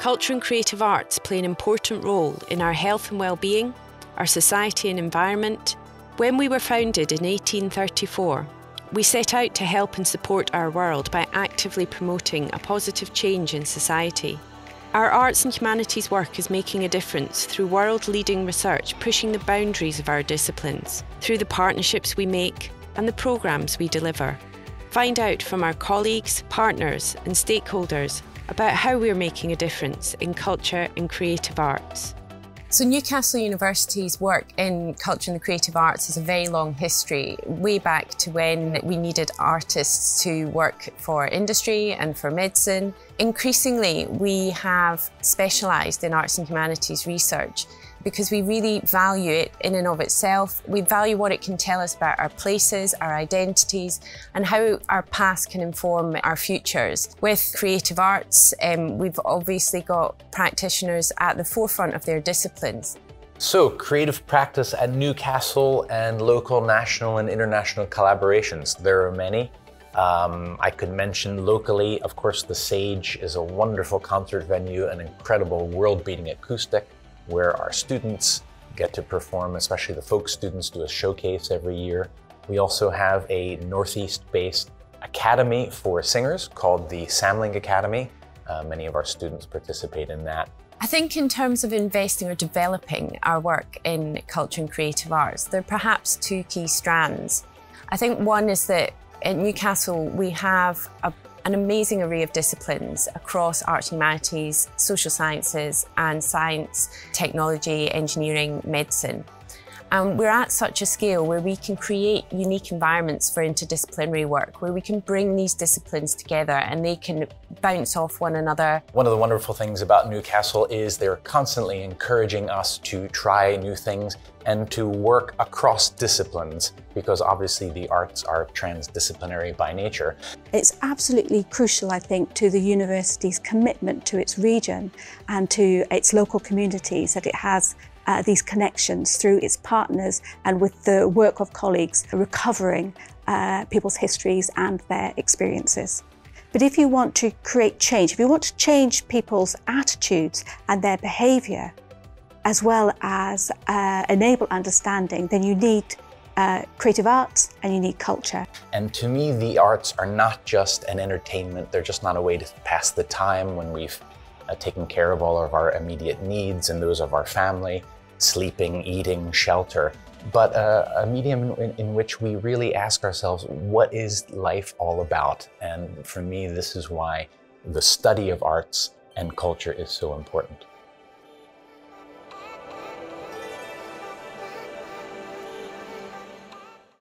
Culture and creative arts play an important role in our health and well-being, our society and environment. When we were founded in 1834, we set out to help and support our world by actively promoting a positive change in society. Our arts and humanities work is making a difference through world leading research pushing the boundaries of our disciplines, through the partnerships we make and the programmes we deliver. Find out from our colleagues, partners, and stakeholders about how we're making a difference in culture and creative arts. So Newcastle University's work in culture and the creative arts has a very long history, way back to when we needed artists to work for industry and for medicine. Increasingly, we have specialised in arts and humanities research because we really value it in and of itself. We value what it can tell us about our places, our identities, and how our past can inform our futures. With creative arts, um, we've obviously got practitioners at the forefront of their disciplines. So, creative practice at Newcastle and local, national, and international collaborations. There are many. Um, I could mention locally, of course, the Sage is a wonderful concert venue, an incredible world beating acoustic where our students get to perform, especially the folk students do a showcase every year. We also have a Northeast-based academy for singers called the Samling Academy. Uh, many of our students participate in that. I think in terms of investing or developing our work in culture and creative arts, there are perhaps two key strands. I think one is that at Newcastle we have a an amazing array of disciplines across arts and humanities, social sciences and science, technology, engineering, medicine. And we're at such a scale where we can create unique environments for interdisciplinary work, where we can bring these disciplines together and they can bounce off one another. One of the wonderful things about Newcastle is they're constantly encouraging us to try new things and to work across disciplines because obviously the arts are transdisciplinary by nature. It's absolutely crucial, I think, to the university's commitment to its region and to its local communities that it has uh, these connections through its partners and with the work of colleagues recovering uh, people's histories and their experiences. But if you want to create change, if you want to change people's attitudes and their behaviour, as well as uh, enable understanding, then you need uh, creative arts and you need culture. And to me, the arts are not just an entertainment, they're just not a way to pass the time when we've uh, taken care of all of our immediate needs and those of our family sleeping, eating, shelter, but a, a medium in, in, which we really ask ourselves, what is life all about? And for me, this is why the study of arts and culture is so important.